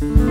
Bye.